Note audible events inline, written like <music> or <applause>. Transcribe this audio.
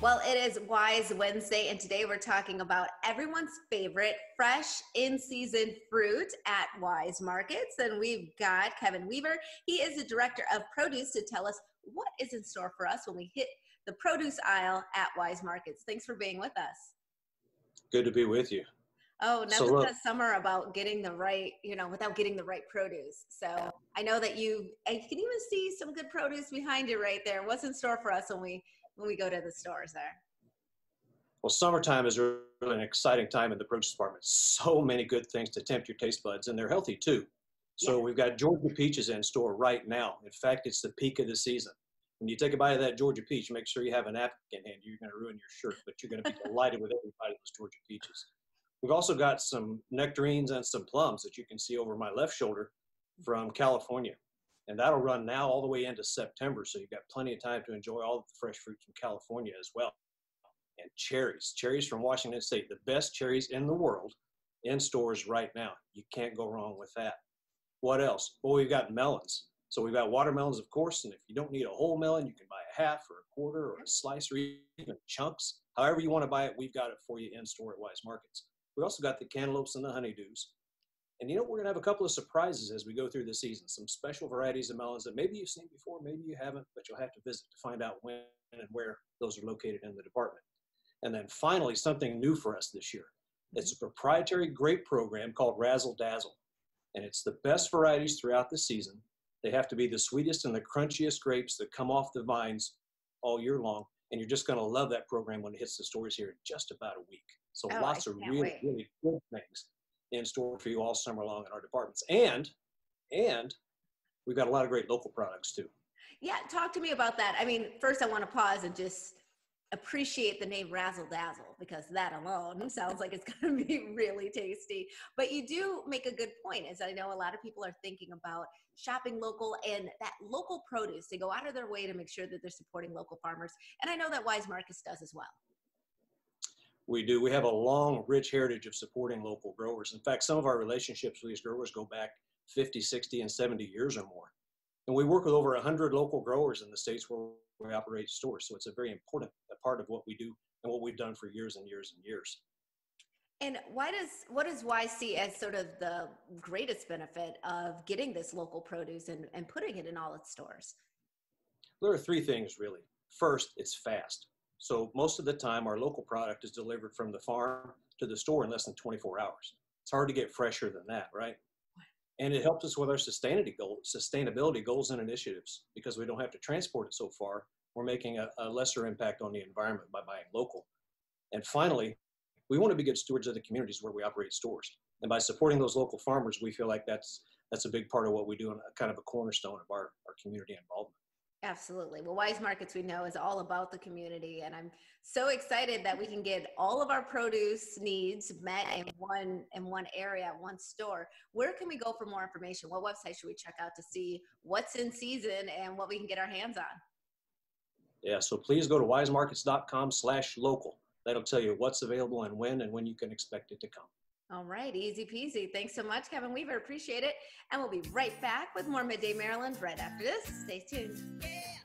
Well, it is Weis Wednesday, and today we're talking about everyone's favorite fresh in season fruit at Weis Markets. And we've got Kevin Weaver. He is the director of produce to tell us what is in store for us when we hit the produce aisle at Weis Markets. Thanks for being with us. Good to be with you. Oh, nothing so, summer about getting the right, you know, without getting the right produce. So I know that you, I can even see some good produce behind you right there. What's in store for us when we when we go to the stores there? Well, summertime is really an exciting time in the produce department. So many good things to tempt your taste buds, and they're healthy too. So yeah. we've got Georgia peaches in store right now. In fact, it's the peak of the season. When you take a bite of that Georgia peach, make sure you have an napkin in hand. You're going to ruin your shirt, but you're going to be <laughs> delighted with every bite of those Georgia peaches. We've also got some nectarines and some plums that you can see over my left shoulder from California and that'll run now all the way into September. So you've got plenty of time to enjoy all the fresh fruit from California as well. And cherries, cherries from Washington State, the best cherries in the world in stores right now. You can't go wrong with that. What else? Well, we've got melons. So we've got watermelons, of course, and if you don't need a whole melon, you can buy a half or a quarter or a slice or even chunks. However you want to buy it, we've got it for you in store at Weis Markets. We also got the cantaloupes and the honeydews. And you know, we're going to have a couple of surprises as we go through the season. Some special varieties of melons that maybe you've seen before, maybe you haven't, but you'll have to visit to find out when and where those are located in the department. And then finally, something new for us this year. Mm-hmm. It's a proprietary grape program called Razzle Dazzle. And it's the best varieties throughout the season. They have to be the sweetest and the crunchiest grapes that come off the vines all year long. And you're just going to love that program when it hits the stores here in just about a week. So oh, lots of really, wait. really good things in store for you all summer long in our departments. And and we've got a lot of great local products too. Yeah, talk to me about that. I mean, first I want to pause and just appreciate the name Razzle Dazzle because that alone <laughs> sounds like it's going to be really tasty. But you do make a good point, as I know a lot of people are thinking about shopping local and that local produce. They go out of their way to make sure that they're supporting local farmers. And I know that Weis Markets does as well we do. We have a long, rich heritage of supporting local growers. In fact, some of our relationships with these growers go back 50, 60, and 70 years or more. And we work with over 100 local growers in the states where we operate stores. So it's a very important uh, part of what we do and what we've done for years and years and years. And why does what does YC see as sort of the greatest benefit of getting this local produce and, and putting it in all its stores? There are three things really. First, it's fast. So most of the time, our local product is delivered from the farm to the store in less than 24 hours. It's hard to get fresher than that, right? And it helps us with our sustainability goals, sustainability goals and initiatives because we don't have to transport it so far. We're making a, a lesser impact on the environment by buying local. And finally, we want to be good stewards of the communities where we operate stores. And by supporting those local farmers, we feel like that's that's a big part of what we do and kind of a cornerstone of our, our community involvement. Absolutely. Well, Weis Markets, we know, is all about the community. And I'm so excited that we can get all of our produce needs met in one in one area, one store. Where can we go for more information? What website should we check out to see what's in season and what we can get our hands on? Yeah, so please go to weismarkets.com slash local. That'll tell you what's available and when and when you can expect it to come. All right, easy peasy. Thanks so much, Kevin Weaver. Appreciate it. And we'll be right back with more Midday Maryland right after this. Stay tuned. Yeah.